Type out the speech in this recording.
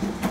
you